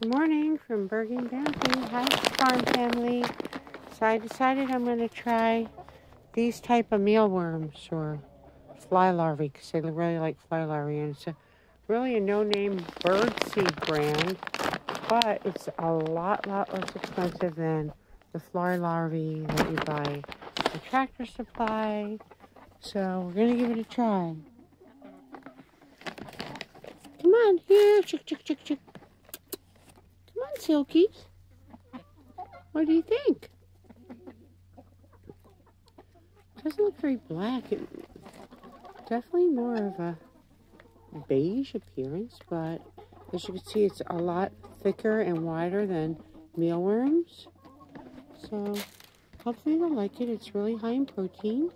Good morning from Bergen Bounty. Hi, farm family. So I decided I'm going to try these type of mealworms or fly larvae because they really like fly larvae. And it's a, really a no-name bird seed brand, but it's a lot, lot less expensive than the fly larvae that you buy at Tractor Supply. So we're going to give it a try. Come on, here, chick, chick, chick, chick. On, Silkies. What do you think? Doesn't look very black. It, definitely more of a beige appearance, but as you can see, it's a lot thicker and wider than mealworms. So hopefully they'll like it. It's really high in protein.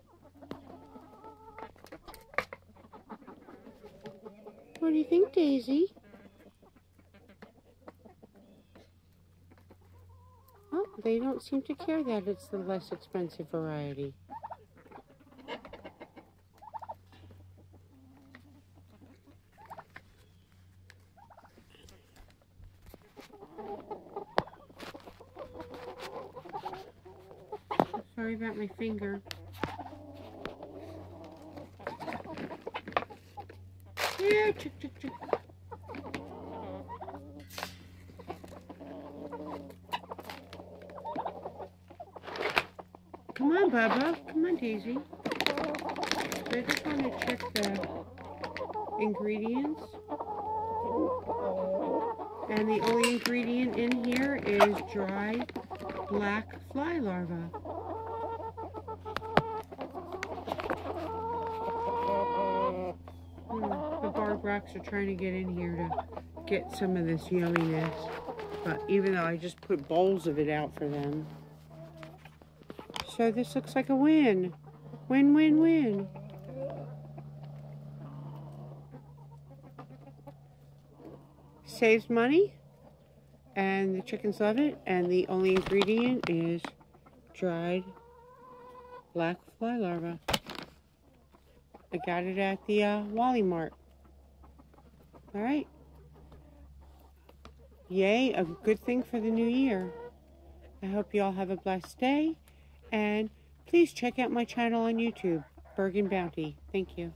What do you think, Daisy? They don't seem to care that it's the less expensive variety. Sorry about my finger. Yeah, chick, chick, chick. Come on, Bubba. Come on, Daisy. I just want to check the ingredients. And the only ingredient in here is dry black fly larva. Hmm, the barred rocks are trying to get in here to get some of this yumminess. But even though I just put bowls of it out for them. So this looks like a win. Win, win, win. Saves money. And the chickens love it. And the only ingredient is dried black fly larva. I got it at the uh, Wally Mart. All right. Yay, a good thing for the new year. I hope you all have a blessed day. And please check out my channel on YouTube, Bergen Bounty. Thank you.